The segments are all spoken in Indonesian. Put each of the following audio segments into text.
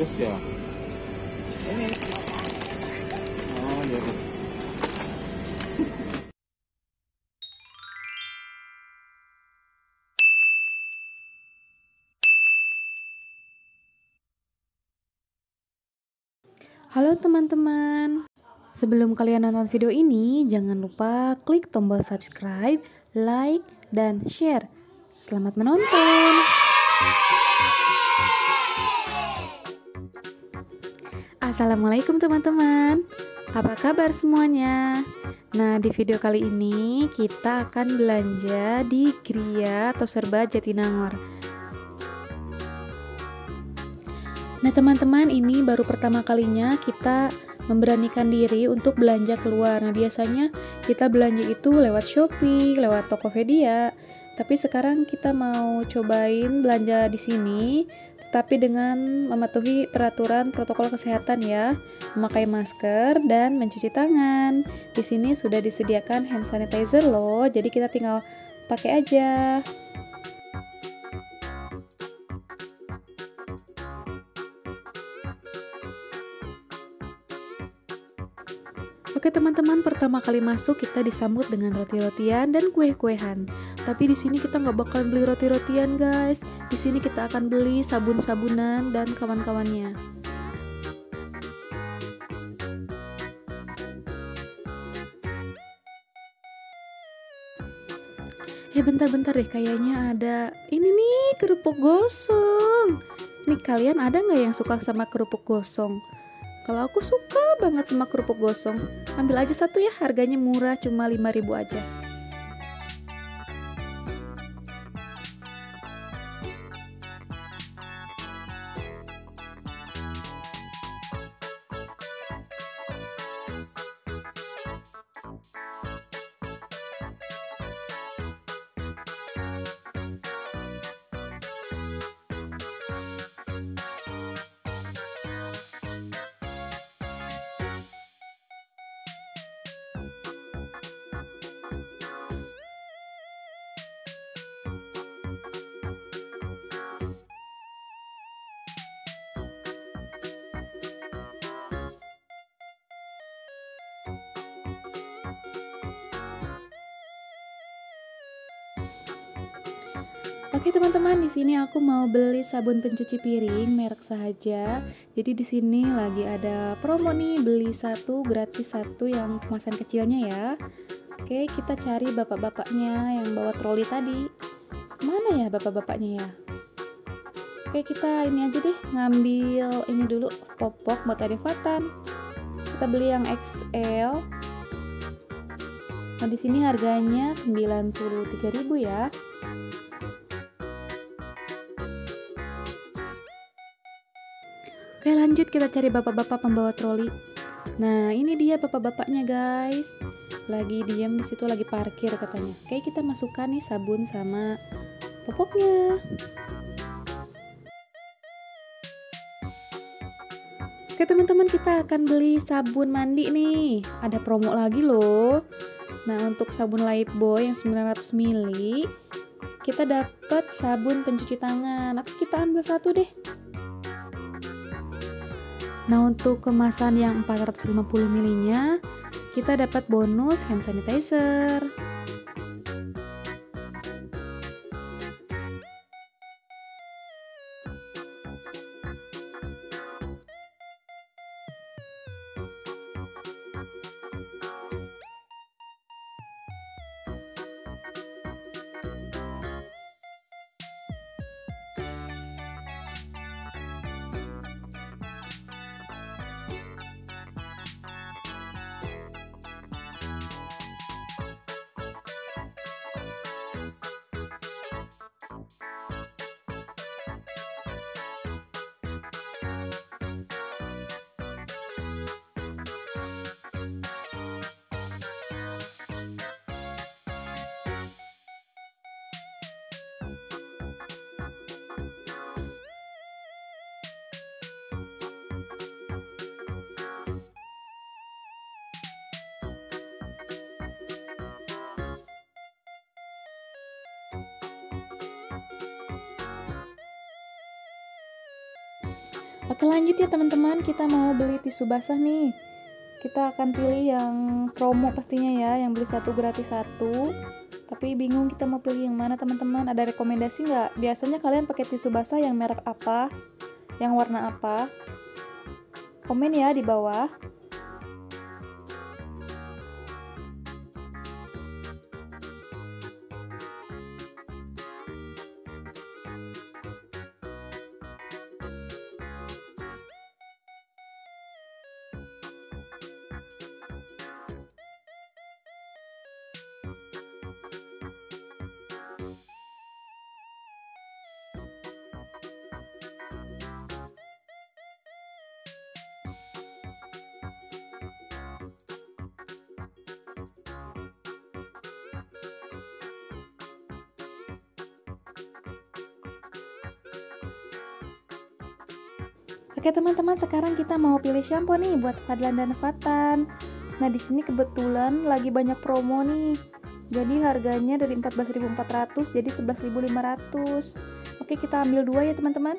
pedes ya ini oh ya Halo teman-teman, sebelum kalian nonton video ini, jangan lupa klik tombol subscribe, like, dan share. Selamat menonton! Assalamualaikum teman-teman, apa kabar semuanya? Nah, di video kali ini kita akan belanja di Gria atau Serba Jatinangor. Nah, teman-teman, ini baru pertama kalinya kita memberanikan diri untuk belanja keluar. Nah, biasanya kita belanja itu lewat Shopee, lewat Tokopedia. Tapi sekarang kita mau cobain belanja di sini, tapi dengan mematuhi peraturan protokol kesehatan ya, memakai masker dan mencuci tangan. Di sini sudah disediakan hand sanitizer loh, jadi kita tinggal pakai aja. Teman-teman, pertama kali masuk kita disambut dengan roti-rotian dan kue-kuehan. Tapi di sini kita nggak bakal beli roti-rotian guys. Di sini kita akan beli sabun-sabunan dan kawan-kawannya. Eh bentar-bentar deh, kayaknya ada ini nih kerupuk gosong. Nih kalian ada nggak yang suka sama kerupuk gosong? Kalau aku suka banget sama kerupuk gosong. Ambil aja satu ya, harganya murah cuma 5000 aja. Oke teman-teman, di sini aku mau beli sabun pencuci piring merek saja. Jadi di sini lagi ada promo nih, beli satu gratis satu yang kemasan kecilnya ya. Oke, kita cari bapak-bapaknya yang bawa troli tadi. Mana ya bapak-bapaknya ya? Oke, kita ini aja deh, ngambil ini dulu popok buat Arifatan. Kita beli yang XL. Nah, di sini harganya 93.000 ya. Lanjut kita cari bapak-bapak pembawa troli. Nah ini dia bapak-bapaknya guys. Lagi diam di situ lagi parkir katanya. Oke kita masukkan nih sabun sama popoknya. Oke teman-teman kita akan beli sabun mandi nih. Ada promo lagi loh. Nah untuk sabun Lifebuoy yang 900 ml kita dapat sabun pencuci tangan. Oke kita ambil satu deh. Nah untuk kemasan yang 450 ml nya kita dapat bonus hand sanitizer. Oke lanjut ya teman-teman, kita mau beli tisu basah nih. Kita akan pilih yang promo pastinya ya, yang beli satu gratis satu. Tapi bingung kita mau pilih yang mana teman-teman? Ada rekomendasi nggak? Biasanya kalian pakai tisu basah yang merek apa? Yang warna apa? Komen ya di bawah. Oke teman-teman, sekarang kita mau pilih shampoo nih buat Fadlan dan Fatan. Nah, di sini kebetulan lagi banyak promo nih. Jadi harganya dari 14.400 jadi 11.500. Oke, kita ambil dua ya teman-teman.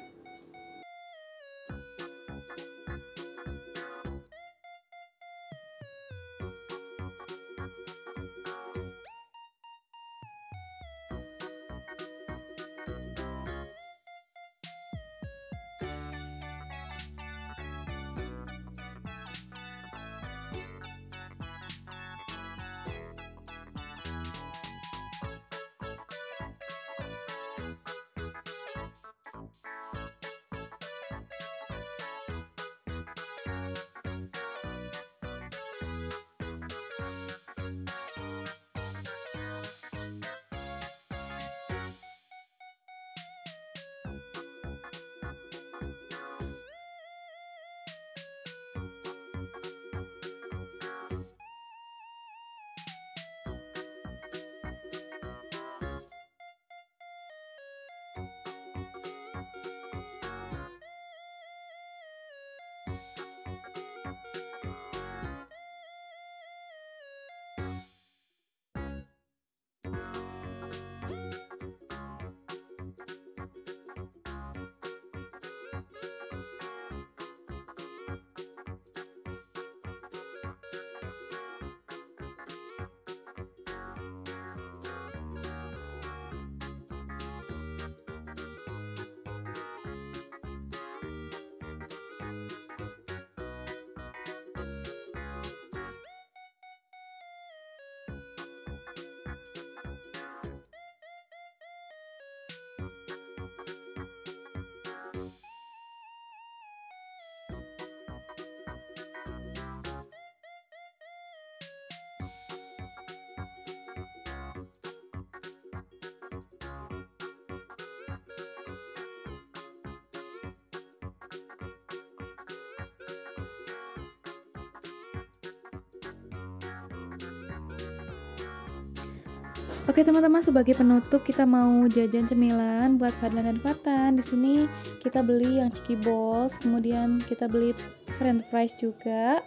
Oke teman-teman sebagai penutup kita mau jajan cemilan buat Fadlan dan Fatan. Di sini kita beli yang Chiki Balls, kemudian kita beli French fries juga.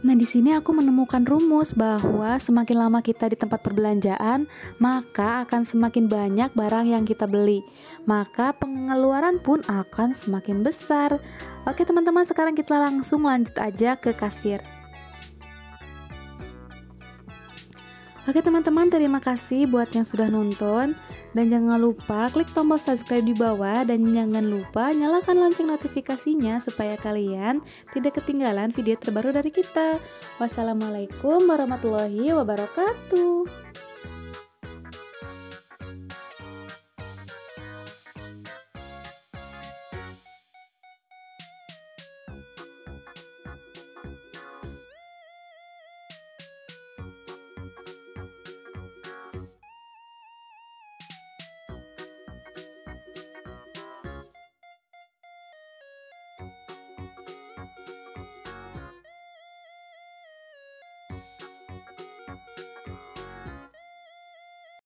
Nah, di sini aku menemukan rumus bahwa semakin lama kita di tempat perbelanjaan, maka akan semakin banyak barang yang kita beli. Maka pengeluaran pun akan semakin besar. Oke, teman-teman, sekarang kita langsung lanjut aja ke kasir. Oke teman-teman, terima kasih buat yang sudah nonton dan jangan lupa klik tombol subscribe di bawah dan jangan lupa nyalakan lonceng notifikasinya supaya kalian tidak ketinggalan video terbaru dari kita. Wassalamualaikum warahmatullahi wabarakatuh.